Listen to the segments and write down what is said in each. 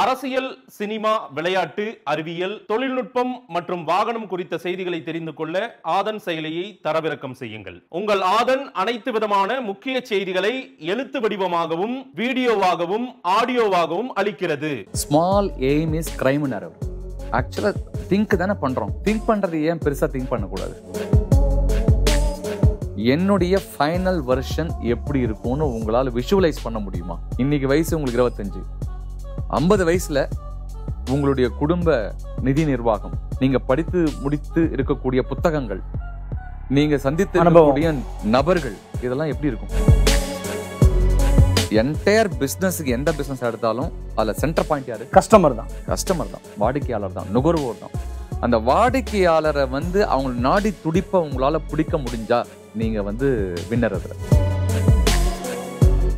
அரசியல் சினிமா விளையாட்டு அறிவியல் தொழில்நுட்பம் மற்றும் வாகனம் குறித்த செய்திகளை தெரிந்து கொள்ள ஆதன் செயலியை தரவிறக்கம் செய்யுங்கள். உங்கள் ஆதன் அனைத்து விதமான முக்கிய செய்திகளை எழுத்து வடிவமாகவும் வீடியோவாகவும் ஆடியோவாகவும் அளிக்கிறது. Small aim is crime actually think தானே பண்றோம். திங்க் பண்ணுறது ஏன் பெருசா திங்க் பண்ணக்கூடாது? என்னுடைய ஃபைனல் வெர்ஷன் எப்படி இருக்கும்னு உங்களால் விஷுவலைஸ் பண்ண முடியுமா? இன்னைக்கு வயசு உங்களுக்கு இருபத்தஞ்சு. ஐம்பது வயசுல உங்களுடைய குடும்ப நிதி நிர்வாகம் நீங்க படித்து முடித்து இருக்கக்கூடிய புத்தகங்கள் நீங்க சந்தித்து அனுபவம். இருக்கக்கூடிய நபர்கள் இதெல்லாம் எப்படி இருக்கும்? என்டையர் பிசினஸ்க்கு எந்த பிசினஸ் எடுத்தாலும் அதுல சென்டர் பாயிண்ட் யாரு? கஸ்டமர் தான். கஸ்டமர் தான். வாடிக்கையாளர் தான். நுகர்வோர் தான். அந்த வாடிக்கையாளரை வந்து அவங்க நாடி துடிப்பை உங்களால பிடிக்க முடிஞ்சா நீங்க வந்து வின்னர் அதுல.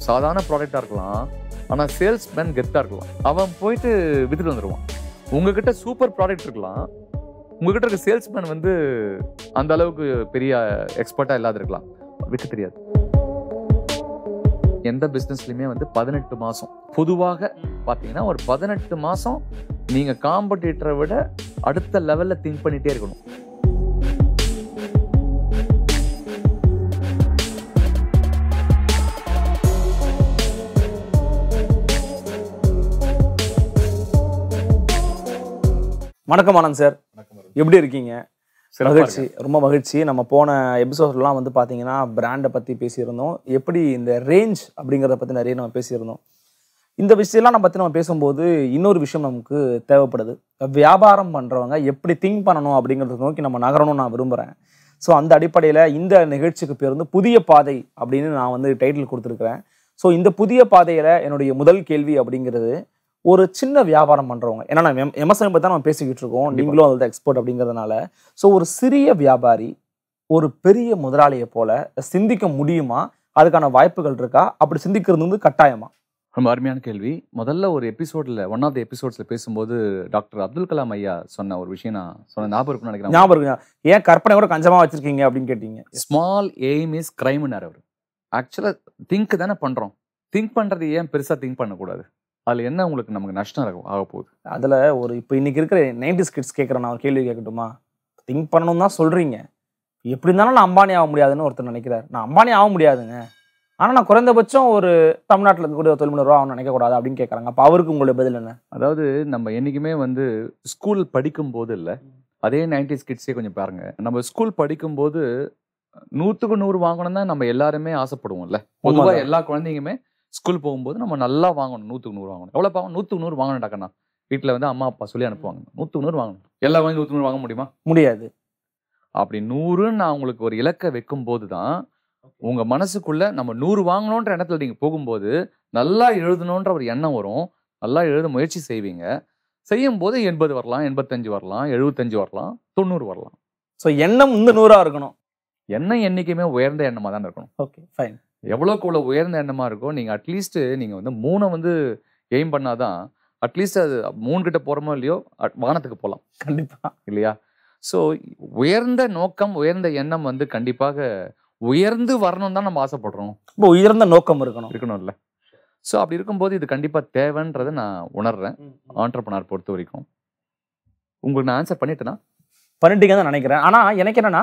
சாதாரண ப்ராடக்டா இருக்கலாம். ஆனால் சேல்ஸ்மேன் கெத்தாக இருக்கலாம். அவன் போயிட்டு வித்துட்டு வந்துடுவான் உங்ககிட்ட சூப்பர் ப்ராடக்ட் இருக்கலாம். உங்ககிட்ட இருக்க சேல்ஸ்மேன் வந்து அந்த அளவுக்கு பெரிய எக்ஸ்பர்ட்டாக இல்லாத இருக்கலாம். விட்டு தெரியாது. எந்த பிஸ்னஸ்லையுமே வந்து பதினெட்டு மாதம் பொதுவாக பார்த்தீங்கன்னா ஒரு பதினெட்டு மாதம் நீங்கள் காம்படிட்டரை விட அடுத்த லெவலில் திங்க் பண்ணிகிட்டே இருக்கணும். வணக்கம் ஆனந்த் சார். எப்படி இருக்கீங்க? மகிழ்ச்சி. ரொம்ப மகிழ்ச்சி. நம்ம போன எபிசோட்லாம் வந்து பார்த்தீங்கன்னா பிராண்டை பற்றி பேசியிருந்தோம். எப்படி இந்த ரேஞ்ச் அப்படிங்கிறத பற்றி நிறைய நம்ம பேசியிருந்தோம். இந்த விஷயம்லாம் நம்ம பற்றி நம்ம பேசும்போது இன்னொரு விஷயம் நமக்கு தேவைப்படுது. வியாபாரம் பண்ணுறவங்க எப்படி திங்க் பண்ணணும் அப்படிங்கிறத நோக்கி நம்ம நகரணும்னு நான் விரும்புகிறேன் ஸோ அந்த அடிப்படையில் இந்த நிகழ்ச்சிக்கு பேர் வந்து புதிய பாதை அப்படின்னு நான் வந்து டைட்டில் கொடுத்துருக்குறேன். ஸோ இந்த புதிய பாதையில் என்னுடைய முதல் கேள்வி அப்படிங்கிறது ஒரு சின்ன வியாபாரம் பண்ணுறவங்க ஏன்னா எம் எம்எஸ்எம் பற்றி தான் நம்ம பேசிக்கிட்டு இருக்கோம். நீங்களும் அதில் எக்ஸ்போர்ட் அப்படிங்கிறதுனால. ஸோ ஒரு சிறிய வியாபாரி ஒரு பெரிய முதலாளியை போல சிந்திக்க முடியுமா? அதுக்கான வாய்ப்புகள் இருக்கா? அப்படி சிந்திக்கிறது வந்து கட்டாயமா? ரொம்ப அருமையான கேள்வி. முதல்ல ஒரு எபிசோட்ல ஒன் ஆஃப் த எபிசோட்ஸ்ல பேசும்போது டாக்டர் அப்துல் கலாம் ஐயா சொன்ன ஒரு விஷயம் நான் சொன்ன ஞாபகம் நினைக்கிறேன். ஞாபகம் ஏன் கற்பனை கூட கஞ்சமா வச்சிருக்கீங்க அப்படின்னு கேட்டீங்க. ஸ்மால் எய்ம் இஸ் கிரைம் அவர். ஆக்சுவலா திங்க் தானே பண்றோம். திங்க் பண்றது ஏன் பெருசா திங்க் பண்ணக்கூடாது? அதுல என்ன உங்களுக்கு நமக்கு நஷ்டம் ஆக- ஆக போகுது? அதுல ஒரு இப்போ இன்னைக்கு இருக்கிற நைன்டி கிட்ஸ் கேட்குறேன் நான் ஒரு கேள்வி கேட்கட்டுமா? திங்க் பண்ணணும் தான் சொல்றீங்க. எப்படி இருந்தாலும் நான் அம்பானி ஆக முடியாதுன்னு ஒருத்தர் நினைக்கிறார். நான் அம்பானி ஆக முடியாதுங்க. ஆனா நான் குறைந்தபட்சம் ஒரு தமிழ்நாட்டில் இருக்கக்கூடிய ஒரு தொழில் முனைவராக அவன் நினைக்கக்கூடாது அப்படின்னு கேட்குறாங்க அப்போ அவருக்கு உங்களுடைய பதில் என்ன? அதாவது நம்ம என்னைக்குமே வந்து ஸ்கூல் படிக்கும் போது இல்ல அதே நைன்டிஸ் கிட்ஸே கொஞ்சம் பாருங்க. நம்ம ஸ்கூல் படிக்கும் போது நூத்துக்கு நூறு வாங்கணும் தான் நம்ம எல்லாருமே ஆசைப்படுவோம்ல. பொதுவா உண்மைதான். எல்லா குழந்தைங்களுமே ஸ்கூல் போகும்போது நம்ம நல்லா வாங்கணும். நூத்துக்கு நூறு வாங்கணும். எவ்வளவு பாவம் நூத்துக்கு நூறு வாங்கணும்டாக்கண்ணா வீட்டுல வந்து அம்மா அப்பா சொல்லி அனுப்புவாங்க. நூத்துக்கு நூறு வாங்கணும். எல்லா வாங்கி நூத்துக்கு நூறு வாங்க முடியுமா? முடியாது. அப்படி நூறுன்னு நான் உங்களுக்கு ஒரு இலக்கை வைக்கும் போது தான் உங்க மனசுக்குள்ள நம்ம நூறு வாங்கணுன்ற எண்ணத்துல நீங்க போகும்போது நல்லா எழுதணுன்ற ஒரு எண்ணம் வரும். நல்லா எழுத முயற்சி செய்வீங்க. செய்யும் போது எண்பது வரலாம் எண்பத்தஞ்சு வரலாம் எழுபத்தஞ்சு வரலாம் தொண்ணூறு வரலாம். ஸோ எண்ணம் இந்த நூறா இருக்கணும். எண்ணம் என்னைக்குமே உயர்ந்த எண்ணமா தான் இருக்கணும். ஓகே ஃபைன் எவ்வளோக்கு எவ்வளோ உயர்ந்த எண்ணமா இருக்கோ நீங்க அட்லீஸ்ட் நீங்க வந்து மூணை வந்து எய்ம் பண்ணாதான் அட்லீஸ்ட் அது மூணு கிட்ட போறோமோ இல்லையோ at- வானத்துக்கு போகலாம் கண்டிப்பா. இல்லையா? ஸோ உயர்ந்த நோக்கம் உயர்ந்த எண்ணம் வந்து கண்டிப்பாக உயர்ந்து வரணும் தான் நம்ம ஆசைப்படுறோம். இப்போ உயர்ந்த நோக்கம் இருக்கணும். இருக்கணும்ல. ஸோ அப்படி இருக்கும்போது இது கண்டிப்பா தேவைன்றதை நான் உணர்றேன். ஆண்டர்பனர் பொறுத்த வரைக்கும். உங்களுக்கு நான் ஆன்சர் பண்ணிட்டேனா? பண்ணிட்டீங்கன்னு தான் நினைக்கிறேன். ஆனா எனக்கு என்னன்னா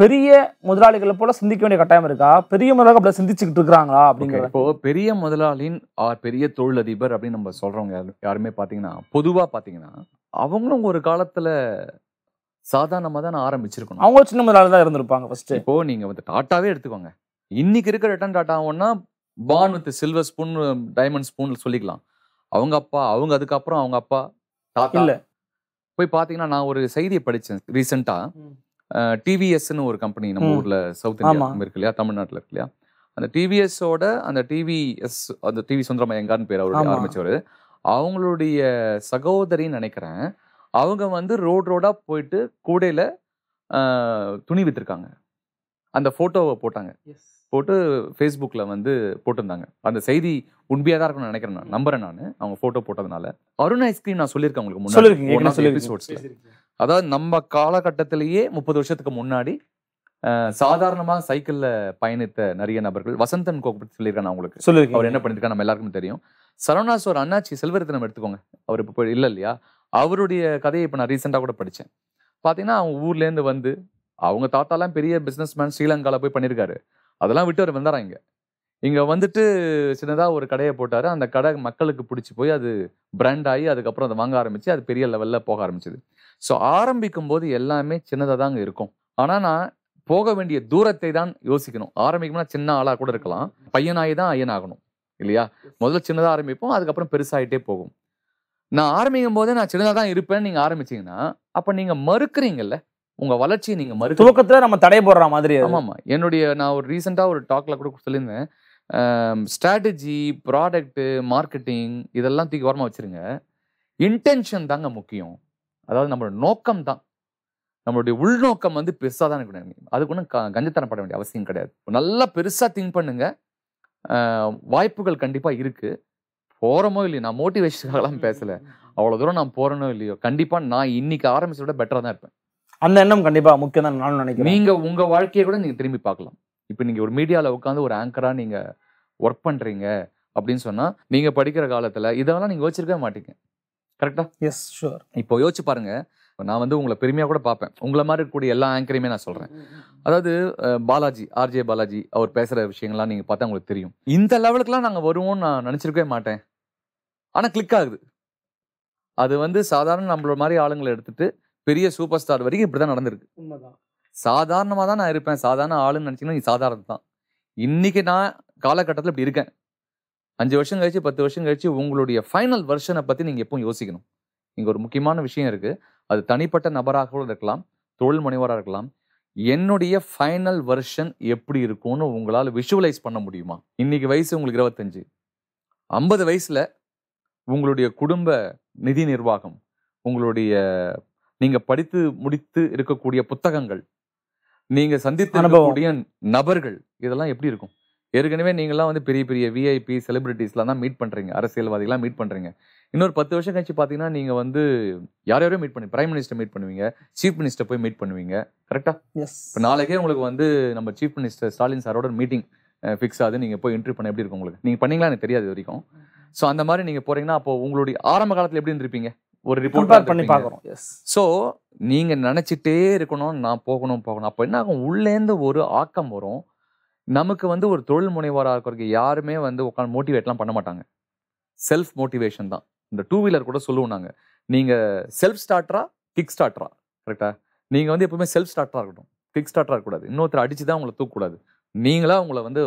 பெரிய முதலாளிகளை போல சிந்திக்க வேண்டிய கட்டாயம் இருக்கா? பெரிய முதலாளி அப்படி சிந்திச்சுக்கிட்டு இருக்கிறாங்களா அப்படிங்கிற இப்போ பெரிய முதலாளின் ஆர் பெரிய தொழிலதிபர் அப்படின்னு நம்ம சொல்றவங்க யாரு- யாருமே பாத்தீங்கன்னா பொதுவா பாத்தீங்கன்னா அவங்களும் ஒரு காலத்துல சாதாரணமா தான் ஆரம்பிச்சிருக்கணும். அவங்க சின்ன முதலாளி தான் இருந்திருப்பாங்க ஃபர்ஸ்ட் இப்போ நீங்க வந்து டாட்டாவே எடுத்துக்கோங்க. இன்னைக்கு இருக்கிற ரிட்டன் டாட்டாவுன்னா born with silver spoon diamond spoon சொல்லிக்கலாம். அவங்க அப்பா அவங்க அதுக்கப்புறம் அவங்க அப்பா தாத்தா. இல்ல. போய் பாத்தீங்கன்னா நான் ஒரு செய்தியை படிச்சேன் ரீசெண்டா டிவிஎஸ்ன்னு ஒரு கம்பெனி நம்ம. ஊர்ல சவுத் இந்தியா. இருக்கு இல்லையா தமிழ்நாட்டுல இருக்கு இல்லையா அந்த டிவிஎஸோட அந்த டிவிஎஸ் அந்த டிவி சுந்தரமையங்கார்னு பேர் அவருடைய. ஆரம்பிச்சவர். அவங்களுடைய சகோதரின்னு நினைக்கிறேன். அவங்க வந்து ரோட் ரோடா போயிட்டு கூடையில துணி வித்திருக்காங்க. அந்த போட்டோவை போட்டாங்க. போட்டு ஃபேஸ்புக்கில் வந்து போட்டிருந்தாங்க. அந்த செய்தி உண்மையாக தான் இருக்கும்னு நினைக்கிறேன் நான். நம்புறேன் நான். அவங்க ஃபோட்டோ போட்டதுனால. அருண் ஐஸ்கிரீம் நான் சொல்லியிருக்கேன் உங்களுக்கு முன்னாடி. அதாவது நம்ம காலகட்டத்திலேயே முப்பது வருஷத்துக்கு முன்னாடி அஹ், சாதாரணமா சைக்கிள்ல பயணித்த நிறைய நபர்கள் வசந்தன் கோக் பத்தி சொல்லியிருக்கேன் நான் உங்களுக்கு. அவர் என்ன பண்ணிருக்கா நம்ம எல்லாருக்கும் தெரியும். சரவணா ஸ்டோர் அண்ணாச்சி செல்வரத்தினம் எடுத்துக்கோங்க. அவர் இப்போ இல்லை இல்லையா? அவருடைய கதையை இப்போ நான் ரீசெண்டாக கூட படித்தேன் பார்த்தீங்கன்னா அவங்க ஊர்லேருந்து வந்து அவங்க தாத்தாலாம் பெரிய பிஸ்னஸ் மேன் ஸ்ரீலங்காவில் போய் பண்ணியிருக்காரு. அதெல்லாம் விட்டு அவர் வந்தாரா இங்கே? இங்கே வந்துட்டு சின்னதாக ஒரு கடையை போட்டார். அந்த கடை மக்களுக்கு பிடிச்சி போய் அது பிராண்ட் ஆகி அதுக்கப்புறம் அதை வாங்க ஆரம்பிச்சு அது பெரிய லெவலில் போக ஆரம்பிச்சது. ஸோ ஆரம்பிக்கும் போது எல்லாமே சின்னதாக தாங்க இருக்கும். ஆனால் நான் போக வேண்டிய தூரத்தை தான் யோசிக்கணும். ஆரம்பிக்கணும்னா சின்ன ஆளாக கூட இருக்கலாம். பையனாகி தான் ஐயன் ஆகணும் இல்லையா? முதல்ல சின்னதாக ஆரம்பிப்போம் அதுக்கப்புறம் பெருசாயிட்டே போகும். நான் ஆரம்பிக்கும் போதே நான் சின்னதாக தான் இருப்பேன்னு நீங்கள் ஆரம்பிச்சீங்கன்னா அப்போ நீங்கள் மறுக்கிறீங்கல்ல உங்கள் வளர்ச்சியை நீங்கள் மறுக்க துவக்கத்துல நம்ம தடை போடுற மாதிரி அது. ஆமாம் ஆமாம் என்னுடைய நான் ஒரு ரீசெண்டாக ஒரு டாக்ல கூட சொல்லியிருந்தேன். ஸ்ட்ராட்டஜி ப்ராடக்ட்டு மார்க்கெட்டிங் இதெல்லாம் தூக்கி ஓரமாக வச்சிருங்க. இன்டென்ஷன் தாங்க முக்கியம். அதாவது நம்மளோட நோக்கம் தான். நம்மளுடைய உள்நோக்கம் வந்து பெருசாக தான் இருக்கணும் அதுக்கு ஒன்றும் க கஞ்சத்தனப்பட வேண்டிய அவசியம் கிடையாது. நல்லா பெருசாக திங்க் பண்ணுங்க. அஹ், வாய்ப்புகள் கண்டிப்பாக இருக்கு. போகிறோமோ இல்லையோ நான் மோட்டிவேஷனுக்காகலாம் பேசலை. அவ்வளோ தூரம் நான் போகிறேனோ இல்லையோ கண்டிப்பாக நான் இன்னைக்கு ஆரம்பிச்சதை விட பெட்டராக தான் இருப்பேன். அந்த எண்ணம் கண்டிப்பா முக்கியம் தான் நானும் நினைக்கிறேன். நீங்க உங்க வாழ்க்கையை கூட நீங்க திரும்பி பார்க்கலாம். இப்போ நீங்க ஒரு மீடியால உட்காந்து ஒரு ஆங்கரா நீங்க ஒர்க் பண்றீங்க அப்படின்னு சொன்னா நீங்க படிக்கிற காலத்துல இதெல்லாம் நீங்க யோசிச்சிருக்கவே மாட்டீங்க. கரெக்டா எஸ் ஷூர் இப்போ யோசிச்சு பாருங்க. இப்ப நான் வந்து உங்களை பெருமையா கூட பார்ப்பேன். உங்களை மாதிரி இருக்கக்கூடிய எல்லா ஆங்கரையுமே நான் சொல்றேன். அதாவது பாலாஜி ஆர்ஜே பாலாஜி அவர் பேசுற விஷயங்கள்லாம் நீங்க பார்த்தா உங்களுக்கு தெரியும். இந்த லெவலுக்குலாம் நாங்க வருவோம்னு நான் நினைச்சிருக்கவே மாட்டேன். ஆனா கிளிக் ஆகுது. அது வந்து சாதாரண நம்மள மாதிரி ஆளுங்களை எடுத்துட்டு பெரிய சூப்பர் ஸ்டார் வரைக்கும் இப்படிதான் நடந்திருக்கு. உண்மைதான். சாதாரணமாக தான் நான் இருப்பேன். சாதாரண ஆளுன்னு நினச்சிங்கன்னா நீ சாதாரண தான். இன்றைக்கி நான் காலகட்டத்தில் இப்படி இருக்கேன். அஞ்சு வருஷம் கழிச்சு பத்து வருஷம் கழிச்சு உங்களுடைய ஃபைனல் வெர்ஷனை பற்றி நீங்கள் எப்பவும் யோசிக்கணும். இங்கே ஒரு முக்கியமான விஷயம் இருக்குது அது தனிப்பட்ட நபராக கூட இருக்கலாம் தொழில் முனைவராக இருக்கலாம். என்னுடைய ஃபைனல் வெர்ஷன் எப்படி இருக்கும்னு உங்களால் விஷுவலைஸ் பண்ண முடியுமா? இன்னைக்கு வயசு உங்களுக்கு இருபத்தஞ்சு. ஐம்பது வயசில் உங்களுடைய குடும்ப நிதி நிர்வாகம் உங்களுடைய நீங்கள் படித்து முடித்து இருக்கக்கூடிய புத்தகங்கள் நீங்க சந்தித்து அனுபவம். இருக்கக்கூடிய நபர்கள் இதெல்லாம் எப்படி இருக்கும்? ஏற்கனவே நீங்களாம் வந்து பெரிய பெரிய விஐபி செலிபிரிட்டிஸ்லாம் தான் மீட் பண்றீங்க. அரசியல்வாதிகளாம் மீட் பண்றீங்க. இன்னொரு பத்து வருஷம் கழிச்சு பாத்தீங்கன்னா நீங்க வந்து யார் யாரையோ மீட் பண்ணி பிரைம் மினிஸ்டர் மீட் பண்ணுவீங்க சீஃப் மினிஸ்டர் போய் மீட் பண்ணுவீங்க. கரெக்டா எஸ் இப்போ நாளைக்கே உங்களுக்கு வந்து நம்ம சீஃப் மினிஸ்டர் ஸ்டாலின் சாரோட மீட்டிங் ஃபிக்ஸ் ஆகுது. நீங்க போய் இன்டர்வியூ பண்ண எப்படி இருக்கும் உங்களுக்கு? நீங்க பண்ணீங்களா எனக்கு தெரியாது வரைக்கும். ஸோ அந்த மாதிரி நீங்க போறீங்கன்னா அப்போ உங்களுடைய ஆரம்ப காலத்துல எப்படி இருந்திருப்பீங்க? ஒரு ரிப்போர்ட் பண்ணி பார்க்குறோம் எஸ் ஸோ நீங்க நினைச்சிட்டே இருக்கணும் நான் போகணும் போகணும். அப்போ என்ன ஆகும்? உள்ளேந்து ஒரு ஆக்கம் வரும். நமக்கு வந்து ஒரு தொழில் முனைவோராக இருக்கிறதுக்கு யாருமே வந்து உட்காந்து மோட்டிவேட்லாம் பண்ண மாட்டாங்க. செல்ஃப் மோட்டிவேஷன் தான். இந்த டூ வீலர் கூட சொல்லுவோம் நாங்க. நீங்க செல்ஃப் ஸ்டார்டரா கிக் ஸ்டார்டரா கரெக்டா நீங்க வந்து எப்பவுமே செல்ஃப் ஸ்டார்டரா இருக்கட்டும் கிக் ஸ்டார்டரா இருக்கக்கூடாது. இன்னொருத்தர் அடிச்சு தான் உங்களை தூக்கக்கூடாது. நீங்களா உங்களை வந்து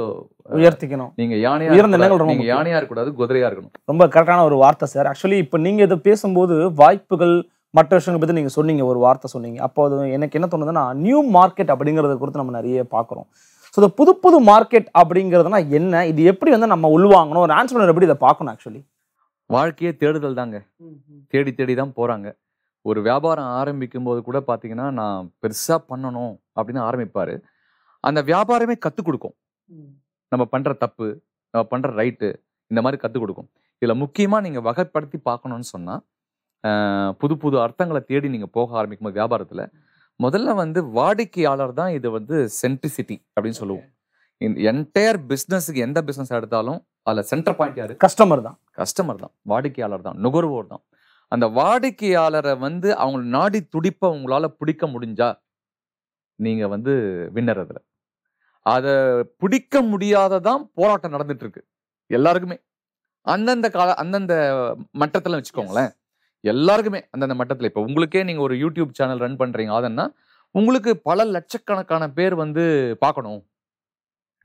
உயர்த்திக்கணும். நீங்க யானையா உயர்ந்த. ரொம்ப நீங்க. யானையா இருக்கக்கூடாது குதிரையா இருக்கணும். ரொம்ப கரெக்டான ஒரு வார்த்தை சார். ஆக்சுவலி இப்போ நீங்க இதை பேசும்போது வாய்ப்புகள் மற்ற விஷயங்களை பத்தி நீங்க சொன்னீங்க ஒரு வார்த்தை சொன்னீங்க. அப்போ அது எனக்கு என்ன தோணுதுன்னா நியூ மார்க்கெட் அப்படிங்கறத குறித்து நம்ம நிறைய பார்க்குறோம். ஸோ இந்த புது புது மார்க்கெட் அப்படிங்கிறதுனா என்ன? இது எப்படி வந்து நம்ம உள்வாங்கணும்? ஒரு ஆன்சர் எப்படி இதை பார்க்கணும் ஆக்சுவலி வாழ்க்கையே தேடுதல் தாங்க. தேடி தேடி தான் போறாங்க. ஒரு வியாபாரம் ஆரம்பிக்கும் போது கூட பாத்தீங்கன்னா நான் பெருசா பண்ணணும் அப்படின்னு ஆரம்பிப்பாரு. அந்த வியாபாரமே கத்துக் கொடுக்கும். நம்ம பண்ற தப்பு நம்ம பண்ற ரைட்டு இந்த மாதிரி கத்துக் கொடுக்கும். இதுல முக்கியமா நீங்க வகைப்படுத்தி பார்க்கணும்னு சொன்னா ஆஹ், புது புது அர்த்தங்களை தேடி நீங்க போக ஆரம்பிக்கும் போது வியாபாரத்துல முதல்ல வந்து வாடிக்கையாளர் தான் இது வந்து சென்ட்ரிசிட்டி அப்படின்னு சொல்லுவோம். இந்த என்டையர் பிசினஸுக்கு எந்த பிசினஸ் எடுத்தாலும் அதுல சென்டர் பாயிண்ட் யாரு? கஸ்டமர் தான். கஸ்டமர் தான் வாடிக்கையாளர் தான் நுகர்வோர் தான். அந்த வாடிக்கையாளரை வந்து அவங்க நாடி துடிப்பை உங்களால பிடிக்க முடிஞ்சா நீங்க வந்து வின்னர் அதுல. அதை பிடிக்க முடியாததான் போராட்டம் நடந்துட்டு இருக்கு எல்லாருக்குமே. அந்தந்த கால அந்தந்த மட்டத்துல வச்சுக்கோங்களேன். எல்லாருக்குமே அந்தந்த மட்டத்துல. இப்ப உங்களுக்கே நீங்க ஒரு யூடியூப் சேனல் ரன் பண்றீங்க. அதன்னா உங்களுக்கு பல லட்சக்கணக்கான பேர் வந்து பார்க்கணும்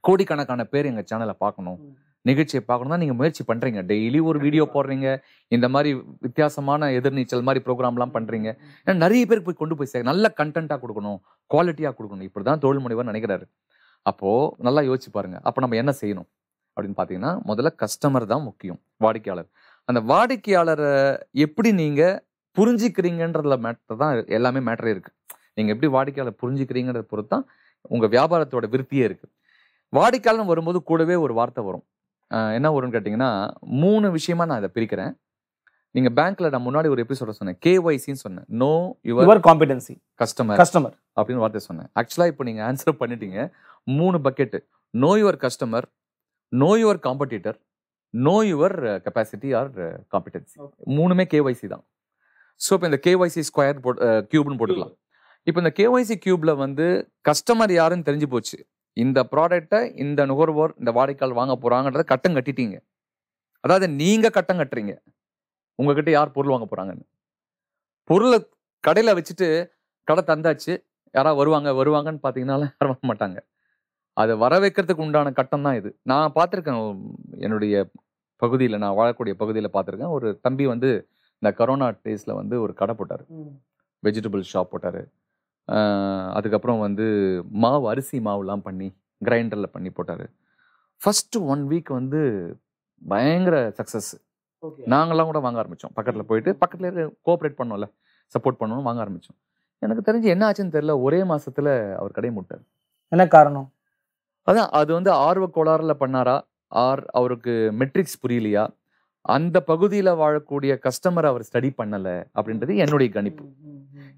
கோடிக்கணக்கான பேர் எங்க சேனலை பார்க்கணும் நிகழ்ச்சியை பார்க்கணும் தான் நீங்க முயற்சி பண்றீங்க. டெய்லி ஒரு வீடியோ போடுறீங்க. இந்த மாதிரி வித்தியாசமான எதிர்நீச்சல் மாதிரி ப்ரோக்ராம்லாம் பண்றீங்க. ஏன்னா நிறைய பேர் போய் கொண்டு போய் சேர் நல்ல கண்டென்ட்டாக கொடுக்கணும். குவாலிட்டியாக கொடுக்கணும். இப்படிதான் தொழில் முனைவர் நினைக்கிறாரு. அப்போ நல்லா யோசிச்சு பாருங்க. அப்போ நம்ம என்ன செய்யணும்? அப்படின்னு பார்த்தீங்கன்னா முதல்ல கஸ்டமர் தான் முக்கியம் வாடிக்கையாளர். அந்த வாடிக்கையாளரை எப்படி நீங்க புரிஞ்சுக்கிறீங்கன்றதுல மேட்டர் தான் எல்லாமே மேட்டரே இருக்கு. நீங்க எப்படி வாடிக்கையாளர் புரிஞ்சுக்கிறீங்கிறத பொறுத்து தான் உங்க வியாபாரத்தோட விருத்தியே இருக்கு. வாடிக்கையாளர் வரும்போது கூடவே ஒரு வார்த்தை வரும். என்ன வரும்னு கேட்டிங்கன்னா மூணு விஷயமா நான் இதை பிரிக்கிறேன். நீங்க பேங்க்ல நான் முன்னாடி ஒரு எபிசோட சொன்னேன். கேஒய்சின்னு சொன்னேன். Know your your competency customer customer அப்படின்னு வார்த்தை சொன்னேன். ஆக்சுவலாக இப்போ நீங்கள் ஆன்சர் பண்ணிட்டீங்க. மூணு bucket know your customer know your competitor know your capacity or competency மூணுமே கேஒய்சி தான். ஸோ இப்போ இந்த கேஒய்சி ஸ்கொயர் போட் கியூப்னு போட்டுக்கலாம். இப்போ இந்த கேஒய்சி கியூப்ல வந்து கஸ்டமர் யாருன்னு தெரிஞ்சு போச்சு. இந்த ப்ராடக்ட்டை இந்த நுகர்வோர் இந்த வாடிக்கையாளர் வாங்க போறாங்கன்றத கட்டம் கட்டிட்டீங்க. அதாவது நீங்க கட்டம் கட்டுறீங்க. உங்ககிட்ட யார் பொருள் வாங்க போறாங்கன்னு. பொருளை கடையில வச்சுட்டு கடை தந்தாச்சு. யாராவது வருவாங்க வருவாங்கன்னு பார்த்தீங்கன்னா யாரும் வர மாட்டாங்க. அதை வர வைக்கிறதுக்கு உண்டான கட்டம் தான் இது. நான் பார்த்துருக்கேன் என்னுடைய பகுதியில் நான் வாழக்கூடிய பகுதியில் பார்த்துருக்கேன் ஒரு தம்பி வந்து இந்த கரோனா டேஸில் வந்து ஒரு கடை போட்டார். வெஜிடபிள் ஷாப் போட்டார். அதுக்கப்புறம் வந்து மாவு அரிசி மாவுலாம் பண்ணி கிரைண்டரில் பண்ணி போட்டார். ஃபஸ்ட்டு ஒன் வீக் வந்து பயங்கர சக்ஸஸ் நாங்களாம் கூட வாங்க ஆரம்பித்தோம் பக்கத்தில் போயிட்டு பக்கத்துல இருக்க கோஆப்ரேட் பண்ணோம்ல சப்போர்ட் பண்ணணும் வாங்க ஆரம்பித்தோம் எனக்கு தெரிஞ்சு என்ன ஆச்சுன்னு தெரியல ஒரே மாசத்துல அவர் கடையை முட்டார். என்ன காரணம்? அதான் அது வந்து ஆர்வ கோளாறுல பண்ணாரா? ஆர் அவருக்கு மெட்ரிக்ஸ் புரியலையா? அந்த பகுதியில வாழக்கூடிய கஸ்டமர் அவர் ஸ்டடி பண்ணல அப்படின்றது என்னுடைய கணிப்பு.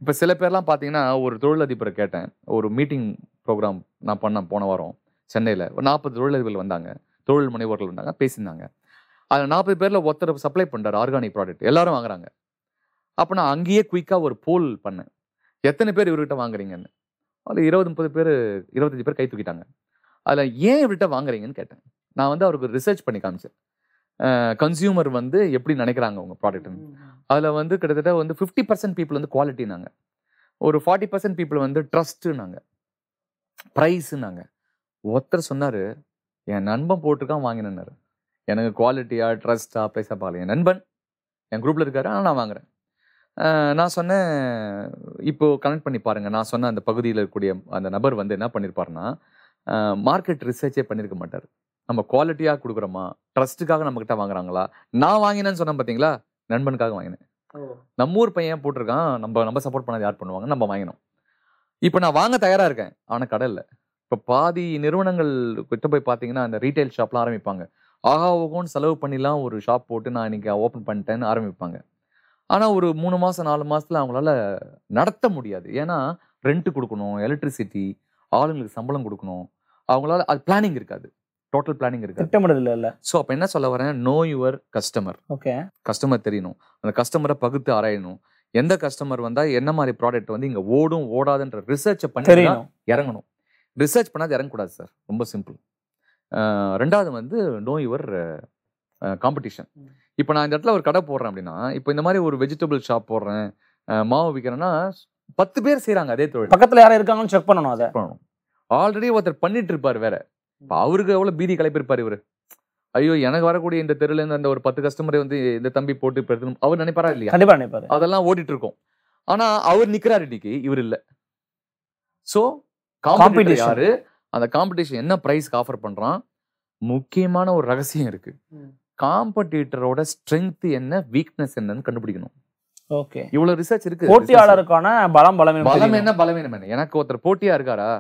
இப்ப சில பேர்லாம் பாத்தீங்கன்னா ஒரு தொழிலதிபரை கேட்டேன். ஒரு மீட்டிங் ப்ரோக்ராம் நான் பண்ணேன் போன வாரம் சென்னையில. ஒரு நாற்பது தொழிலதிபர்கள் வந்தாங்க. தொழில் முனைவோர்கள் வந்தாங்க பேசியிருந்தாங்க. அதில் நாற்பது பேர்ல ஒருத்தர் சப்ளை பண்ணுறாரு ஆர்கானிக் ப்ராடக்ட் எல்லாரும் வாங்குறாங்க. அப்போ நான் அங்கேயே குயிக்காக ஒரு போல் பண்ணேன். எத்தனை பேர் இவர்கிட்ட வாங்குறீங்கன்னு? அதில் இருபது முப்பது பேர் இருபத்தஞ்சு பேர் கை தூக்கிட்டாங்க. அதில் ஏன் இவர்கிட்ட வாங்குறீங்கன்னு கேட்டேன். நான் வந்து அவருக்கு ரிசர்ச் பண்ணி காமிச்சேன். கன்சியூமர் வந்து எப்படி நினைக்கிறாங்க உங்க ப்ராடக்ட்னு அதில் வந்து கிட்டத்தட்ட வந்து ஃபிஃப்டி பர்சன்ட் பீப்புள் வந்து குவாலிட்டினாங்க ஒரு ஃபார்ட்டி பர்சன்ட் பீப்புள் வந்து ட்ரஸ்ட்டுனாங்க ப்ரைஸுனாங்க ஒருத்தர் சொன்னார் என் நண்பன் போட்டிருக்கான் வாங்கினாரு எனக்கு குவாலிட்டியா ட்ரஸ்டா ப்ரைஸாக பார்க்கல. என் நண்பன் என் குரூப்பில் இருக்காரு ஆனால் நான் வாங்குறேன். நான் சொன்னேன் இப்போ கனெக்ட் பண்ணி பாருங்க. நான் சொன்ன அந்த பகுதியில் இருக்கக்கூடிய அந்த நபர் வந்து என்ன பண்ணியிருப்பாருன்னா மார்க்கெட் ரிசர்ச்சே பண்ணியிருக்க மாட்டார். நம்ம குவாலிட்டியாக கொடுக்குறோமா? ட்ரஸ்ட்டுக்காக நம்மக்கிட்ட வாங்குறாங்களா? நான் வாங்கினேன்னு சொன்னேன் பார்த்தீங்களா நண்பனுக்காக வாங்கினேன். நம்ம ஊர் பையன் போட்டிருக்கான்? நம்ம நம்ம சப்போர்ட் பண்ணாத யார் பண்ணுவாங்க? நம்ம வாங்கினோம். இப்போ நான் வாங்க தயாரா இருக்கேன். ஆனால் கடை இல்லை. இப்போ பாதி நிறுவனங்கள் கிட்ட போய் பார்த்தீங்கன்னா அந்த ரீட்டைல் ஷாப்லாம் ஆரம்பிப்பாங்க. ஆகா ஓகோன்னு செலவு பண்ணிலாம் ஒரு ஷாப் போட்டு நான் இன்னைக்கு ஓப்பன் பண்ணிட்டேன்னு ஆரம்பிப்பாங்க. ஆனால் ஒரு மூணு மாதம் நாலு மாசத்துல அவங்களால நடத்த முடியாது. ஏன்னா ரெண்ட் கொடுக்கணும் எலக்ட்ரிசிட்டி ஆளுங்களுக்கு சம்பளம் கொடுக்கணும். அவங்களால அது பிளானிங் இருக்காது. டோட்டல் பிளானிங் இருக்காது. திட்டமிடல் இல்ல ஸோ அப்போ என்ன சொல்ல வரேன்? Know your customer okay customer தெரியணும். அந்த கஸ்டமரை பகுத்து ஆராயணும். எந்த கஸ்டமர் வந்தா என்ன மாதிரி ப்ராடக்ட் வந்து இங்க ஓடும் ஓடாதுன்ற ரிசர்ச்சை பண்ணி இறங்கணும். ரிசர்ச் பண்ணாது இறங்கக்கூடாது சார் ரொம்ப சிம்பிள் ரெண்டாவது வந்து நோ யுவர் காம்படிஷன். இப்போ நான் இந்த இடத்துல ஒரு கடை போடுறேன் அப்படின்னா இப்போ இந்த மாதிரி ஒரு வெஜிடபிள் ஷாப் போடுறேன் மாவு விற்கிறேன்னா பத்து பேர் செய்றாங்க அதே தொழில். பக்கத்துல யாரும் இருக்காங்கன்னு செக் பண்ணணும் அதை. பண்ணணும். ஆல்ரெடி ஒருத்தர் பண்ணிட்டு இருப்பார் வேற. இப்போ அவருக்கு எவ்வளவு பீதி கிளப்பியிருப்பார் இவரு. ஐயோ எனக்கு வரக்கூடிய இந்த தெருல இருந்து அந்த ஒரு பத்து கஸ்டமரை வந்து இந்த தம்பி போட்டு எடுத்துன்னு அவர் நினைப்பாரா இல்லையா? கண்டிப்பா நினைப்பாரு. அதெல்லாம் ஓடிட்டு இருக்கும் ஆனா அவர் நிக்கிறாரு இன்னைக்கு இவர் இல்ல. சோ. காம்படிஷன் யாரு? அந்த காம்படிஷன் என்ன பிரைஸ்க்கு ஆஃபர் பண்றான்? முக்கியமான ஒரு ரகசியம் இருக்கு. காம்படிட்டரோட ஸ்ட்ரென்த் என்ன வீக்னஸ் என்னன்னு கண்டுபிடிக்கணும். ஓகே. இவ்வளவு ரிசர்ச் இருக்கு. போட்டியாளருக்கான பலம் பலம் பலம் என்ன பலவீனம் என்ன எனக்கு ஒருத்தர் போட்டியா இருக்காரா?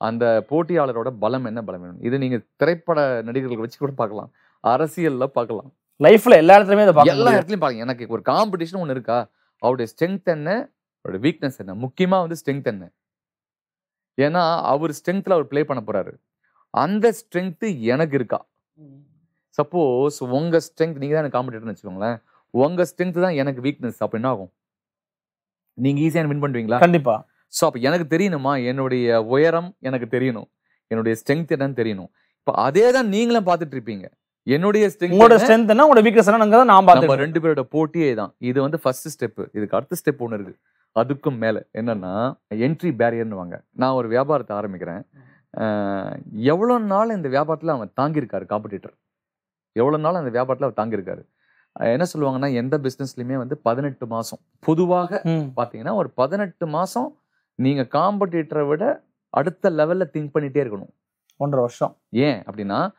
அந்த போட்டியாளரோட பலம் என்ன பலவீனம் இது நீங்க திரைப்பட நடிகர்கள் வச்சு கூட பார்க்கலாம். அரசியல்ல பார்க்கலாம். லைஃப்ல எல்லா இடத்துலயுமே இதை பார்க்க எல்லா. இடத்துலயும் பாருங்க எனக்கு ஒரு காம்படிஷன் ஒன்று இருக்கா? அவருடைய ஸ்ட்ரென்த் என்ன? அவருடைய வீக்னஸ் என்ன? முக்கியமா வந்து ஸ்ட்ரென்த் என்ன? ஏன்னா அவர் ஸ்ட்ரென்த்ல அவர் ப்ளே பண்ண போறாரு. அந்த ஸ்ட்ரென்த் எனக்கு இருக்கா. சப்போஸ் உங்க ஸ்ட்ரென்த் நீங்க தான் எனக்கு காம்படிட்டர்னு வச்சுக்கோங்களேன். உங்க ஸ்ட்ரென்த் தான் எனக்கு வீக்னஸ் அப்ப என்ன ஆகும்? நீங்க ஈஸியா வின் பண்ணுவீங்களா? கண்டிப்பா. ஸோ அப்போ எனக்கு தெரியணுமா? என்னுடைய உயரம் எனக்கு தெரியணும். என்னுடைய ஸ்ட்ரென்த் என்னன்னு தெரியணும். இப்போ அதே தான் நீங்களும் பார்த்துட்டு இருப்பீங்க. என்னுடைய உங்களோட ஸ்ட்ரென்த் ஸ்ட்ரென்த் என்ன உங்களோட வீக்னஸ் என்ன நான் நம்ம பார்த்துட்டு ரெண்டு பேரோட போட்டியே தான் இது வந்து ஃபர்ஸ்ட் ஸ்டெப் இதுக்கு அடுத்த ஸ்டெப் ஒன்று இருக்கு. அதுக்கும் மேல. என்னன்னா என்ட்ரி பேரியர்னு வாங்க. நான் ஒரு வியாபாரத்தை ஆரம்பிக்கிறேன். அஹ், எவ்வளவு நாள் இந்த வியாபாரத்துல அவன் தாங்கியிருக்காரு காம்படிட்டர் எவ்வளவு நாள் அந்த வியாபாரத்துல அவர் தாங்கியிருக்காரு? என்ன சொல்லுவாங்கன்னா எந்த பிசினஸ்லயுமே வந்து பதினெட்டு மாசம். பொதுவாக ம். பாத்தீங்கன்னா ஒரு பதினெட்டு மாசம் நீங்க காம்படிட்டரை விட அடுத்த லெவல்ல திங்க் பண்ணிட்டே இருக்கணும். ஒன்றரை வருஷம். ஏன் அப்படின்னா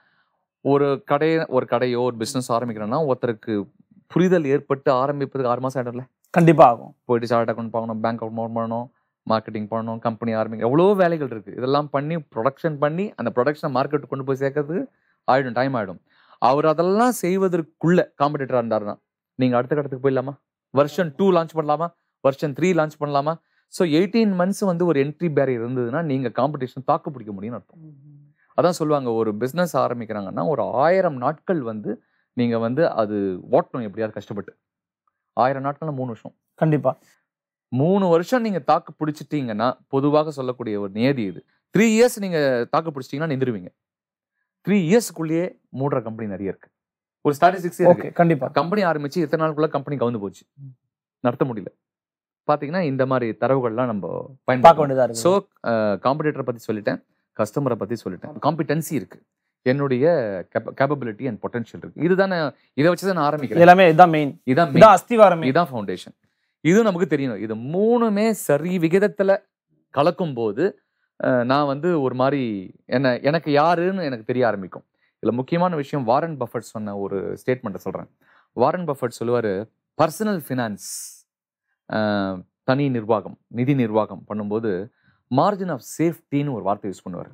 ஒரு கடை ஒரு கடையோ ஒரு பிசினஸ் ஆரம்பிக்கிறோம்னா ஒருத்தருக்கு புரிதல் ஏற்பட்டு ஆரம்பிப்பதுக்கு ஆறு மாசம் ஆயிடும்ல. கண்டிப்பா ஆகும். போயிட்டு சார்ட் அக்கௌண்ட் பார்க்கணும் பேங்க் அக்கௌண்ட் பண்ணணும் மார்க்கெட்டிங் பண்ணணும் கம்பெனி ஆரம்பிக்க எவ்வளோ வேலைகள் இருக்கு. இதெல்லாம் பண்ணி ப்ரொடக்ஷன் பண்ணி அந்த ப்ரொடக்ஷனை மார்க்கெட் கொண்டு போய் சேர்க்கறதுக்கு ஆயிடும் டைம் ஆயிடும். அவர் அதெல்லாம் செய்வதற்குள்ள காம்படிட்டரா இருந்தாருன்னா நீங்க அடுத்த கட்டத்துக்கு போயிடலாமா? வருஷன் டூ லான்ச் பண்ணலாமா? வருஷன் த்ரீ லான்ச் பண்ணலாமா? ஸோ எயிட்டீன் மந்த்ஸ் வந்து ஒரு என்ட்ரி பேரியர் இருந்ததுன்னா நீங்க காம்படிஷன் தாக்கு பிடிக்க முடியும்னு அர்த்தம். அதான் சொல்லுவாங்க ஒரு பிஸ்னஸ் ஆரம்பிக்கிறாங்கன்னா ஒரு ஆயிரம் நாட்கள் வந்து நீங்க வந்து அது ஓட்டணும் எப்படியாவது கஷ்டப்பட்டு. ஆயிரம் நாட்கள்னா மூணு வருஷம். கண்டிப்பா. மூணு வருஷம் நீங்க தாக்கு பிடிச்சிட்டீங்கன்னா பொதுவாக சொல்லக்கூடிய ஒரு நியதி இது. த்ரீ இயர்ஸ் நீங்க தாக்கு பிடிச்சிட்டீங்கன்னா நின்றுவீங்க. த்ரீ இயர்ஸ்க்குள்ளேயே மூடுற கம்பெனி நிறைய இருக்கு. ஒரு ஸ்டாட்டிஸ்டிக்ஸ் இருக்கு. கண்டிப்பா. கம்பெனி ஆரம்பிச்சு இத்தனை நாளுக்குள்ள கம்பெனி கவுந்து போச்சு. நடத்த முடியல. பாத்தீங்கன்னா இந்த மாதிரி தரவுகள்லாம் நம்ம பயன்படுத்த வேண்டியதா இருக்கு ஸோ காம்படிட்டரை பத்தி சொல்லிட்டேன். கஸ்டமரை பத்தி சொல்லிட்டேன். காம்பிடன்சி இருக்கு. என்னுடைய கேப்பபிலிட்டி அண்ட் பொட்டன்ஷியல் இருக்கு. இதுதானே இதை வச்சு தான் நான் ஆரம்பிக்கிறேன். எல்லாமே இதுதான் மெயின் இதான். இதான் அஸ்திவாரமே இதுதான் ஃபவுண்டேஷன் இது நமக்கு தெரியணும். இது மூணுமே சரி விகிதத்துல கலக்கும் போது நான் வந்து ஒரு மாதிரி என்ன எனக்கு யாருன்னு எனக்கு தெரிய ஆரம்பிக்கும். இதில் முக்கியமான விஷயம் வாரன் பஃபட் சொன்ன ஒரு ஸ்டேட்மெண்ட்டை சொல்கிறேன் வாரன் பஃபட் சொல்லுவார் பர்சனல் ஃபினான்ஸ் தனி நிர்வாகம் நிதி நிர்வாகம் பண்ணும்போது மார்ஜின் ஆஃப் சேஃப்டின்னு ஒரு வார்த்தை யூஸ் பண்ணுவார்.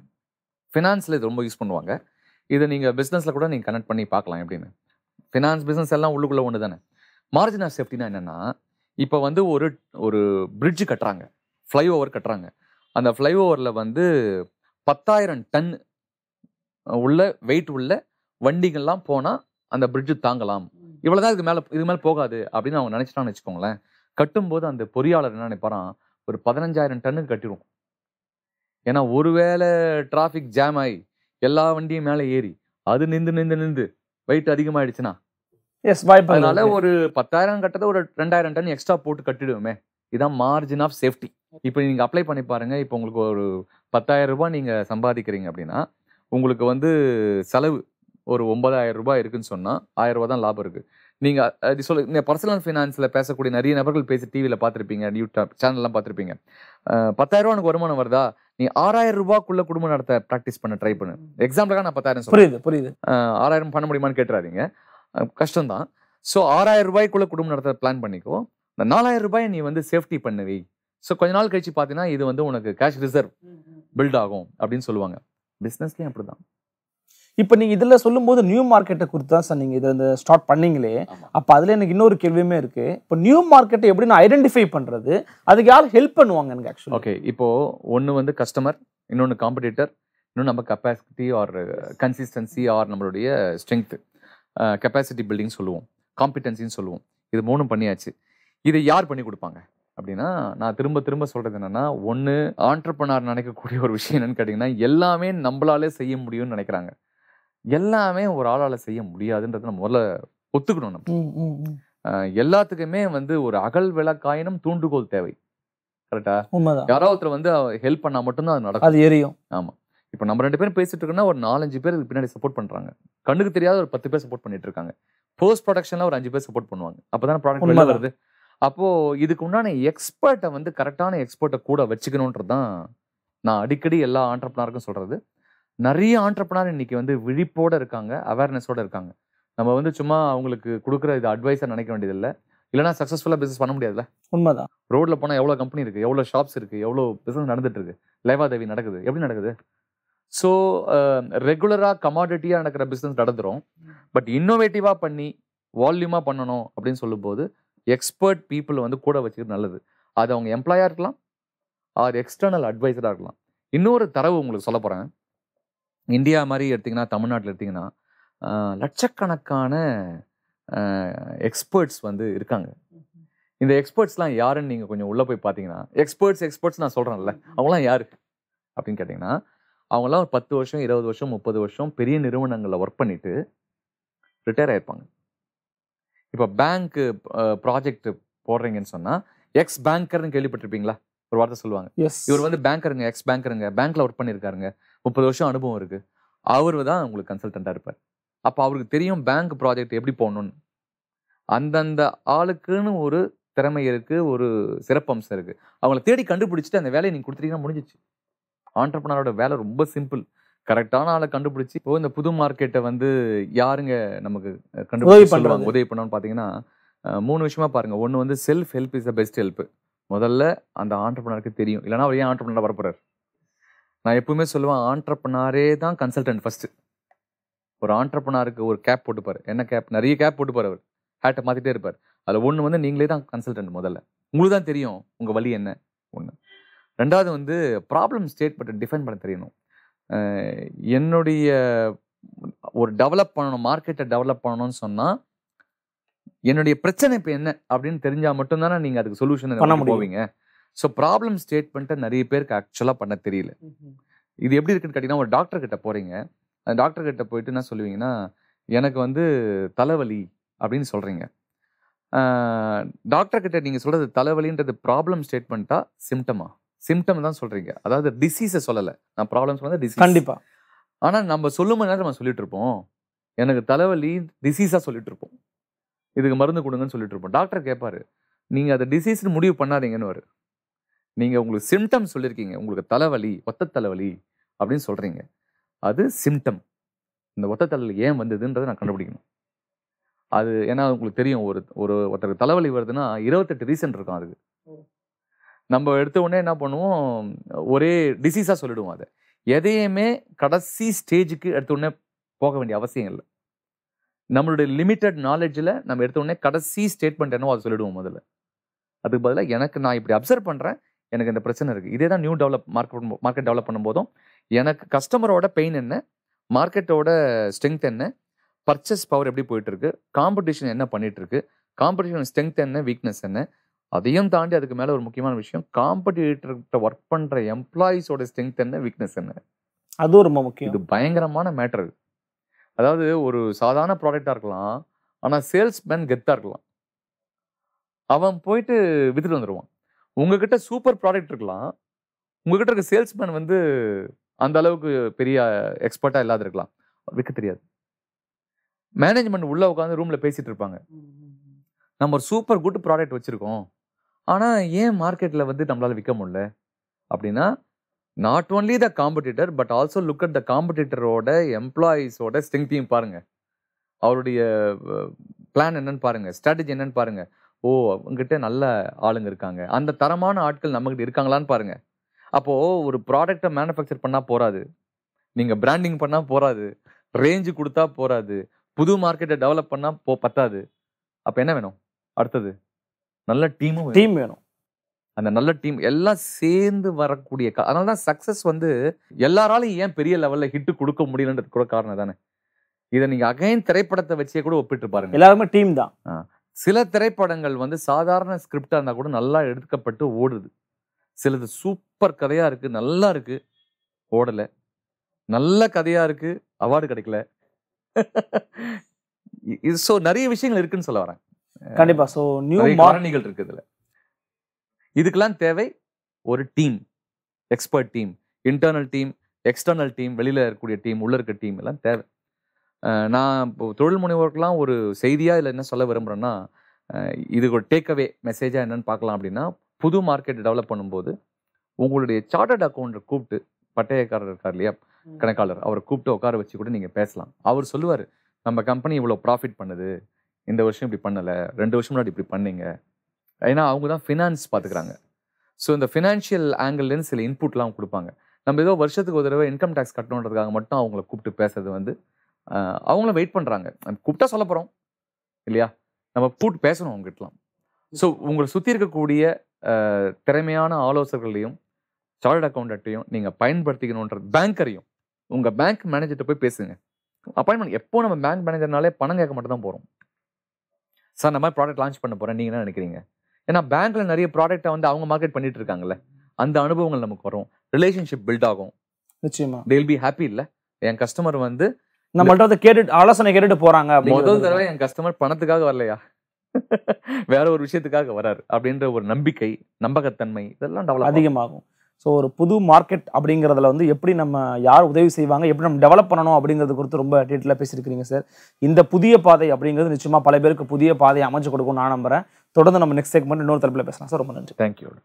ஃபினான்ஸில் இது ரொம்ப யூஸ் பண்ணுவாங்க. இதை நீங்கள் பிஸ்னஸில் கூட நீங்கள் கனெக்ட் பண்ணி பார்க்கலாம் எப்படின்னு ஃபினான்ஸ் பிஸ்னஸ் எல்லாம் உள்ளுக்குள்ளே ஒன்று தானே. மார்ஜின் ஆஃப் சேஃப்டினா என்னென்னா இப்போ வந்து ஒரு ஒரு பிரிட்ஜு கட்டுறாங்க. ஃப்ளைஓவர் கட்டுறாங்க. அந்த ஃப்ளைஓவரில் வந்து பத்தாயிரம் டன் உள்ள வெயிட் உள்ள வண்டிகள்லாம் போனால் அந்த பிரிட்ஜு தாங்கலாம். இவ்வளோதான் இதுக்கு மேலே இது மேலே போகாது அப்படின்னு அவங்க நினச்சிட்டான்னு வச்சுக்கோங்களேன். கட்டும்போது அந்த பொறியாளர் என்ன நினைப்பாரான் ஒரு பதினஞ்சாயிரம் டன்னுக்கு கட்டிடும் ஏன்னா ஒருவேளை டிராஃபிக் ஜாம் ஆகி எல்லா வண்டியும் மேலே ஏறி அது நின்று நின்று நின்று வெயிட் அதிகமாயிடுச்சுன்னா? எஸ் வாய்ப்பு அதனால ஒரு பத்தாயிரம் கட்டதை ஒரு ரெண்டாயிரம் டன் எக்ஸ்ட்ரா போட்டு கட்டிடுவோமே. இதான் மார்ஜின் ஆஃப் சேஃப்டி இப்போ நீங்க அப்ளை பண்ணி பாருங்க. இப்போ உங்களுக்கு ஒரு பத்தாயிரம் ரூபாய் நீங்க சம்பாதிக்கிறீங்க அப்படின்னா உங்களுக்கு வந்து செலவு ஒரு ஒன்பதாயிரம் ரூபாய் இருக்குன்னு சொன்னா ஆயிரம் ரூபாய் தான் லாபம் இருக்கு. நீங்க அது சொல்ல இந்த பர்சனல் ஃபினான்ஸ்ல பேசக்கூடிய நிறைய நபர்கள் பேசி டிவியில பார்த்துருப்பீங்க யூடியூப் சேனல்லாம் பார்த்துருப்பீங்க. பத்தாயிரம் ரூபா உனக்கு வருமானம் வருதா? நீ ஆறாயிரம் ரூபாய்க்குள்ள குடும்பம் நடத்த ப்ராக்டிஸ் பண்ண ட்ரை பண்ணு. எக்ஸாம்பிளுக்காக நான் பத்தாயிரம் புரியுது புரியுது. ஆறாயிரம் பண்ண முடியுமான்னு கேட்டுறாதீங்க. கஷ்டம்தான். ஸோ ஆறாயிரம் ரூபாய்க்குள்ள குடும்பம் நடத்த பிளான் பண்ணிக்கோ. இந்த நாலாயிரம் ரூபாயை நீ வந்து சேஃப்டி பண்ணுவி ஸோ கொஞ்ச நாள் கழிச்சு பார்த்தீங்கன்னா இது வந்து உனக்கு கேஷ் ரிசர்வ் பில்ட் ஆகும் அப்படின்னு சொல்லுவாங்க. பிஸ்னஸ்லேயும் அப்படிதான். இப்போ நீங்க இதுல சொல்லும்போது நியூ மார்க்கெட்டை குறித்து தான் சார் நீங்க இதை இந்த ஸ்டார்ட் பண்ணீங்களே. அப்ப அதுல எனக்கு இன்னொரு கேள்வியுமே இருக்கு. இப்போ நியூ மார்க்கெட்டை எப்படி நான் ஐடென்டிஃபை பண்றது? அதுக்கு யார் ஹெல்ப் பண்ணுவாங்க எனக்கு ஆக்சுவலி ஓகே இப்போ ஒன்று வந்து கஸ்டமர் இன்னொன்று காம்படிட்டர் இன்னொன்று நம்ம கெப்பாசிட்டி ஆர் கன்சிஸ்டன்சி ஆர் நம்மளுடைய ஸ்ட்ரென்த்து கெப்பாசிட்டி பில்டிங் சொல்லுவோம். காம்பிடன்சின்னு சொல்லுவோம். இது மூணும் பண்ணியாச்சு. இதை யார் பண்ணி கொடுப்பாங்க? அப்படின்னா நான் திரும்ப திரும்ப சொல்றது என்னன்னா ஒன்று ஆண்டர்பனார் நினைக்கக்கூடிய ஒரு விஷயம் என்னன்னு கேட்டிங்கன்னா எல்லாமே நம்மளாலே செய்ய முடியும்னு நினைக்கிறாங்க. எல்லாமே ஒரு ஆளால செய்ய முடியாதுன்றதை நம்ம முதல்ல ஒத்துக்கணும் நம்ம. எல்லாத்துக்குமே வந்து ஒரு அகல் விளக்காயினும் தூண்டுகோல் தேவை. கரெக்டா? யாரோ ஒருத்தர் வந்து ஹெல்ப் பண்ணா மட்டும்தான் அது நடக்கும். அது எரியும். இப்போ நம்ம ரெண்டு பேரும் பேசிட்டு இருக்கோம்னா ஒரு நாலஞ்சு பேர் இதுக்கு பின்னாடி சப்போர்ட் பண்றாங்க. கண்ணுக்கு தெரியாத ஒரு பத்து பேர் சப்போர்ட் பண்ணிட்டு இருக்காங்க. போஸ்ட் ப்ரொடக்ஷன்ல ஒரு அஞ்சு பேர் சப்போர்ட் பண்ணுவாங்க. அப்பதானே ப்ராடக்ட். வருது? அப்போ இதுக்கு உண்டான எக்ஸ்பர்ட்டை வந்து கரெக்டான எக்ஸ்பர்ட்டை கூட வச்சுக்கணுன்றது தான் நான் அடிக்கடி எல்லா ஆண்டர்பனருக்கும் சொல்றது. நிறைய ஆண்டர்பனர் இன்னைக்கு வந்து விழிப்போட இருக்காங்க அவேர்னஸோட இருக்காங்க. நம்ம வந்து சும்மா அவங்களுக்கு கொடுக்குற இது அட்வைஸா நினைக்க வேண்டியதில்லை. இல்லைன்னா சக்ஸஸ்ஃபுல்லாக பிசினஸ் பண்ண முடியாதுல்ல? உண்மைதான். ரோட்ல போனா எவ்வளவு கம்பெனி இருக்கு எவ்வளவு ஷாப்ஸ் இருக்கு எவ்வளவு பிசினஸ் நடந்துட்டு இருக்கு லேவாதேவி நடக்குது எப்படி நடக்குது? ஸோ ரெகுலரா கமாடிட்டியா நடக்கிற பிசினஸ் நடந்துரும். பட் இன்னோவேட்டிவா பண்ணி வால்யூமா பண்ணணும் அப்படின்னு சொல்லும்போது எக்ஸ்பர்ட் பீப்புள் வந்து கூட வச்சுக்கிறது நல்லது. அது அவங்க எம்ப்ளாயாக இருக்கலாம் ஆர் எக்ஸ்டர்னல் அட்வைசரா இருக்கலாம். இன்னொரு தரவு உங்களுக்கு சொல்ல போகிறேன் இந்தியா மாதிரி எடுத்திங்கன்னா தமிழ்நாட்டில் எடுத்திங்கன்னா லட்சக்கணக்கான எக்ஸ்பர்ட்ஸ் வந்து இருக்காங்க. இந்த எக்ஸ்பர்ட்ஸ்லாம் யாருன்னு நீங்கள் கொஞ்சம் உள்ளே போய் பார்த்தீங்கன்னா எக்ஸ்பர்ட்ஸ் எக்ஸ்பர்ட்ஸ் நான் சொல்கிறேன்ல அவங்களாம் யார்? அப்படின்னு கேட்டிங்கன்னா அவங்களாம் ஒரு பத்து வருஷம் இருபது வருஷம் முப்பது வருஷம் பெரிய நிறுவனங்களில் ஒர்க் பண்ணிவிட்டு ரிட்டையர் ஆயிருப்பாங்க. இப்போ பேங்க் ப்ராஜெக்ட் போடுறீங்கன்னு சொன்னா எக்ஸ் பேங்கர்னு கேள்விப்பட்டிருப்பீங்களா? ஒரு வார்த்தை சொல்லுவாங்க. இவர் வந்து பேங்கருங்க எக்ஸ் பேங்கருங்க பேங்க்ல ஒர்க் பண்ணியிருக்காருங்க முப்பது வருஷம் அனுபவம் இருக்கு. அவர் தான் உங்களுக்கு கன்சல்டண்டா இருப்பார். அப்போ அவருக்கு தெரியும் பேங்க் ப்ராஜெக்ட் எப்படி போகணும்னு. அந்தந்த ஆளுக்குன்னு ஒரு திறமை இருக்கு ஒரு சிறப்பம்சம் இருக்கு. அவங்கள தேடி கண்டுபிடிச்சிட்டு அந்த வேலையை நீங்க கொடுத்துட்டீங்கன்னா முடிஞ்சிச்சு. ஆண்டர்பனரோட வேலை ரொம்ப சிம்பிள் கரெக்டான ஆளை கண்டுபிடிச்சி இப்போ இந்த புது மார்க்கெட்டை வந்து யாருங்க நமக்கு கண்டுபிடிச்சு பண்றது. சொல்லுவாங்க? உதவி பண்ணணும்னு பார்த்தீங்கன்னா மூணு விஷயமா பாருங்க. ஒன்று வந்து self help is the best help முதல்ல அந்த ஆண்டர்பனருக்கு தெரியும். இல்லைன்னா அவர் ஏன் ஆண்டர்பனர் வரப்போறாரு? நான் எப்பவுமே சொல்லுவேன் ஆண்டர்பனாரே தான் கன்சல்டன்ட் ஃபர்ஸ்ட் ஒரு ஆண்டர்பனாருக்கு ஒரு கேப் போட்டுப்பாரு. என்ன கேப் நிறைய கேப் போட்டுப்பாரு அவர். ஹேட்டை மாத்திட்டே இருப்பார். அதுல ஒண்ணு வந்து நீங்களே தான் கன்சல்டன்ட் முதல்ல. உங்களுக்கு தான் தெரியும் உங்க வழி என்ன? ஒன்று ரெண்டாவது வந்து ப்ராப்ளம் ஸ்டேட்மெண்ட்டை டிஃபைன் பண்ண தெரியணும். என்னுடைய ஒரு டெவலப் பண்ணணும் மார்க்கெட்டை டெவலப் பண்ணணும்னு சொன்னால் என்னுடைய பிரச்சனை இப்போ என்ன அப்படின்னு தெரிஞ்சால் மட்டும்தானே நீங்கள் அதுக்கு சொல்யூஷன் பண்ண. போவீங்க. ஸோ ப்ராப்ளம் ஸ்டேட்மெண்ட்டை நிறைய பேருக்கு ஆக்சுவலாக பண்ண தெரியல. இது எப்படி இருக்குன்னு கேட்டிங்கன்னா ஒரு டாக்டர் கிட்ட போறீங்க. அந்த டாக்டர் கிட்ட போயிட்டு என்ன சொல்லுவீங்கன்னா எனக்கு வந்து தலைவலி அப்படின்னு சொல்றீங்க. டாக்டர் கிட்ட நீங்க சொல்றது தலைவலின்றது ப்ராப்ளம் ஸ்டேட்மெண்ட்டா சிம்டமா சிம்டம் தான் சொல்றீங்க. அதாவது டிசீஸை சொல்லலை. நான் ப்ராப்ளம் சொன்னது டிசீஸ் கண்டிப்பா. ஆனா நம்ம சொல்லும் நேரம் நம்ம சொல்லிட்டு இருப்போம்? எனக்கு தலைவலி டிசீஸா சொல்லிட்டு இருப்போம். இதுக்கு மருந்து கொடுங்கன்னு சொல்லிட்டு இருப்போம். டாக்டர் கேட்பாரு நீங்க அதை டிசீஸ்னு முடிவு பண்ணாதீங்கன்னு வரு. நீங்க உங்களுக்கு சிம்டம் சொல்லியிருக்கீங்க உங்களுக்கு தலைவலி ஒத்த தலைவலி அப்படின்னு சொல்றீங்க. அது சிம்டம் இந்த ஒத்த தலைவலி ஏன் வந்ததுன்றதை நான் கண்டுபிடிக்கணும். அது ஏன்னா உங்களுக்கு தெரியும் ஒரு ஒரு ஒருத்தருக்கு தலைவலி வருதுன்னா இருபத்தெட்டு ரீசன் இருக்கும் அதுக்கு. நம்ம எடுத்த உடனே என்ன பண்ணுவோம்? ஒரே டிசீஸாக சொல்லிடுவோம் அதை. எதையுமே கடைசி ஸ்டேஜுக்கு எடுத்த உடனே போக வேண்டிய அவசியம் இல்லை. நம்மளுடைய லிமிட்டட் நாலேஜில் நம்ம எடுத்த உடனே கடைசி ஸ்டேட்மெண்ட் என்னவோ அதை சொல்லிடுவோம் முதல்ல. அதுக்கு பதிலாக எனக்கு நான் இப்படி அப்சர்வ் பண்ணுறேன் எனக்கு இந்த பிரச்சனை இருக்குது இதே தான் new develop market market develop பண்ணும்போதும் எனக்கு கஸ்டமரோட பெயின் என்ன மார்க்கெட்டோட ஸ்ட்ரென்த் என்ன பர்ச்சேஸ் பவர் எப்படி போயிட்டுருக்கு காம்படிஷன் என்ன பண்ணிகிட்ருக்கு காம்படிஷன் ஸ்ட்ரென்த் என்ன வீக்னஸ் என்ன அதையும் தாண்டி அதுக்கு மேலே ஒரு முக்கியமான விஷயம் காம்படிட்டர்கிட்ட ஒர்க் பண்ணுற எம்ப்ளாயிஸோட ஸ்ட்ரென்த் என்ன வீக்னஸ் என்ன? அதுவும் ரொம்ப முக்கியம். இது பயங்கரமான மேட்டர் அதாவது ஒரு சாதாரண ப்ராடக்டாக இருக்கலாம் ஆனால் சேல்ஸ்மேன் கெத்தாக இருக்கலாம். அவன் போயிட்டு வித்துட்டு வந்துடுவான் உங்ககிட்ட சூப்பர் ப்ராடக்ட் இருக்கலாம் உங்ககிட்ட இருக்க சேல்ஸ்மேன் வந்து அந்த அளவுக்கு பெரிய எக்ஸ்பர்ட்டாக இல்லாத இருக்கலாம். விற்க தெரியாது. மேனேஜ்மெண்ட் உள்ள உட்காந்து ரூம்ல பேசிட்டு இருப்பாங்க. நம்ம ஒரு சூப்பர் குட் ப்ராடக்ட் வச்சிருக்கோம். ஆனால் ஏன் மார்க்கெட்டில் வந்து நம்மளால் விற்க முடியல? அப்படின்னா not only the competitor but also look at the காம்படிட்டரோட எம்ப்ளாயீஸோட ஸ்ட்ரெங்கையும் பாருங்கள் அவருடைய பிளான் என்னன்னு பாருங்கள் ஸ்ட்ராட்டஜி என்னன்னு பாருங்கள் ஓ அவங்ககிட்ட நல்ல ஆளுங்க இருக்காங்க. அந்த தரமான ஆட்கள் நம்மகிட்ட இருக்காங்களான்னு பாருங்கள் அப்போது ஒரு ப்ராடக்டை மேனுஃபேக்சர் பண்ணால் போகாது நீங்கள் பிராண்டிங் பண்ணால் போகாது ரேஞ்சு கொடுத்தா போகாது புது மார்க்கெட்டை டெவலப் பண்ணால் போ பத்தாது. அப்போ என்ன வேணும்? அடுத்தது? நல்ல டீமும். டீம் வேணும். அந்த நல்ல டீம் எல்லாம் சேர்ந்து வரக்கூடிய அதனால தான் சக்சஸ் வந்து எல்லாராலையும் ஏன் பெரிய லெவல்ல ஹிட் கொடுக்க முடியலன்றது கூட காரணம் தானே. இதை நீங்க அகைன் திரைப்படத்தை வச்சே கூட ஒப்பிட்டு பாருங்க. எல்லாருமே டீம் தான். சில திரைப்படங்கள் வந்து சாதாரண ஸ்கிரிப்டா இருந்தா கூட நல்லா எடுக்கப்பட்டு ஓடுது. சிலது சூப்பர் கதையா இருக்கு நல்லா இருக்கு ஓடல. நல்ல கதையா இருக்கு அவார்டு கிடைக்கல. இது ஸோ நிறைய விஷயங்கள் இருக்குன்னு சொல்ல வரேன். கண்டிப்பா. சோ நியூ காரணிகள் இருக்கு இதுல இதுக்கெல்லாம் தேவை ஒரு team expert team internal team external team வெளியில இருக்கக்கூடிய டீம் உள்ள இருக்க டீம் எல்லாம் தேவை. நான் இப்போ தொழில் முனைவோருக்கெல்லாம் ஒரு செய்தியா இல்லை என்ன சொல்ல விரும்புறேன்னா அஹ் இது ஒரு டேக்அவே மெசேஜா என்னன்னு பார்க்கலாம் அப்படின்னா புது மார்க்கெட் டெவலப் பண்ணும்போது உங்களுடைய சார்ட்டர்ட் அக்கௌண்ட்டை கூப்பிட்டு பட்டயக்காரர் இருக்கார் இல்லையா கணக்காளர் அவரை கூப்பிட்டு உட்கார வச்சு கூட நீங்க பேசலாம். அவர் சொல்லுவார் நம்ம கம்பெனி இவ்வளோ ப்ராஃபிட் பண்ணுது. இந்த வருஷம் இப்படி பண்ணலை ரெண்டு வருஷம் முன்னாடி இப்படி பண்ணீங்க. ஏன்னா அவங்க தான் ஃபினான்ஸ் பார்த்துக்கிறாங்க ஸோ இந்த ஃபினான்ஷியல் ஆங்கிள்லேருந்து சில இன்புட்லாம் கொடுப்பாங்க. நம்ம ஏதோ வருஷத்துக்கு ஒரு தடவை இன்கம் டேக்ஸ் கட்டணுன்றதுக்காக மட்டும் அவங்கள கூப்பிட்டு பேசுறது வந்து அவங்களும் வெயிட் பண்ணுறாங்க கூப்பிட்டா சொல்ல போகிறோம் இல்லையா? நம்ம கூப்பிட்டு பேசணும் அவங்ககிட்டலாம். ஸோ உங்களை சுற்றி இருக்கக்கூடிய திறமையான ஆலோசகர்களையும் சார்ட் அக்கௌண்டட்டையும் நீங்கள் பயன்படுத்திக்கணுன்றது பேங்கரையும் உங்கள் பேங்க் மேனேஜர்கிட்ட போய் பேசுங்க. அப்பாயின்மெண்ட் எப்போ நம்ம பேங்க் மேனேஜர்னாலே பணம் கேட்க மட்டும் தான் போகிறோம் சார் மாதிரி ப்ராடக்ட் லான்ச் பண்ண போகிறேன் நீங்கள் என்ன நினைக்கிறீங்க? ஏன்னா பேங்க்ல நிறைய ப்ராடக்ட்டை வந்து அவங்க மார்க்கெட் பண்ணிட்டு இருக்காங்கல்ல அந்த அனுபவங்கள் நமக்கு வரும். ரிலேஷன்ஷிப் பில்ட் ஆகும். நிச்சயமா. தேல் பி ஹாப்பி இல்ல? என் கஸ்டமர் வந்து நம்மள்ட்ட வந்து கேட்டுட்டு ஆலோசனை கேட்டுட்டு போறாங்க அப்படிங்கிறது. முதல் தடவை என் கஸ்டமர் பணத்துக்காக வரலையா? வேற ஒரு விஷயத்துக்காக வராரு. அப்படின்ற ஒரு நம்பிக்கை நம்பகத்தன்மை இதெல்லாம் டெவலப் அதிகமாகும். ஸோ ஒரு புது மார்க்கெட் அப்படிங்கிறதுல வந்து எப்படி நம்ம யார் உதவி செய்வாங்க எப்படி நம்ம டெவலப் பண்ணணும் அப்படிங்கிறது குறித்து ரொம்ப டீட்டெயிலாக பேசியிருக்கிறீங்க சார் இந்த புதிய பாதை அப்படிங்கிறது நிச்சயமாக பல பேருக்கு புதிய பாதையை அமைச்சு கொடுக்கும் நான் நம்புகிறேன் தொடர்ந்து நம்ம நெக்ஸ்ட் செக்மெண்ட் இன்னொரு தரப்பில் பேசலாம். சார் ரொம்ப நன்றி. தேங்க்யூ